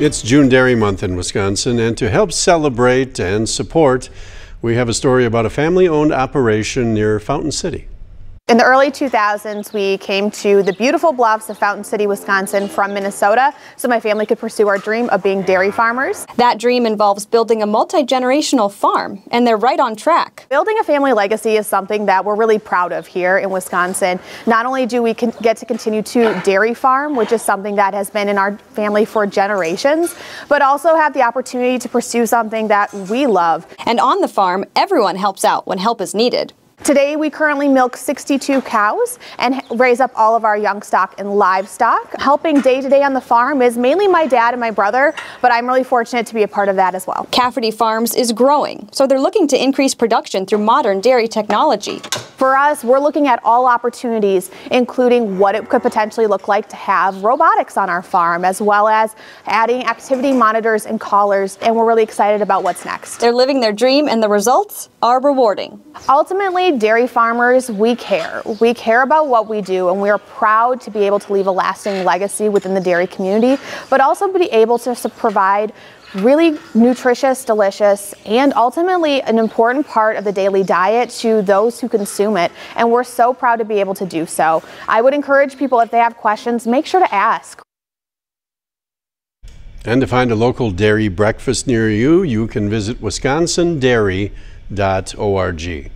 It's June Dairy Month in Wisconsin, and to help celebrate and support, we have a story about a family owned operation near Fountain City. In the early 2000s, we came to the beautiful bluffs of Fountain City, Wisconsin from Minnesota so my family could pursue our dream of being dairy farmers. That dream involves building a multi-generational farm, and they're right on track. Building a family legacy is something that we're really proud of here in Wisconsin. Not only do we get to continue to dairy farm, which is something that has been in our family for generations, but also have the opportunity to pursue something that we love. And on the farm, everyone helps out when help is needed. Today we currently milk 62 cows and raise up all of our young stock and livestock. Helping day to day on the farm is mainly my dad and my brother, but I'm really fortunate to be a part of that as well. Cafferty Farms is growing, so they're looking to increase production through modern dairy technology. For us, we're looking at all opportunities, including what it could potentially look like to have robotics on our farm, as well as adding activity monitors and collars, and we're really excited about what's next. They're living their dream, and the results are rewarding. Ultimately, dairy farmers, we care. We care about what we do, and we are proud to be able to leave a lasting legacy within the dairy community, but also be able to provide really nutritious, delicious, and ultimately an important part of the daily diet to those who consume it. And we're so proud to be able to do so. I would encourage people, if they have questions, make sure to ask. And to find a local dairy breakfast near you, you can visit wisconsindairy.org.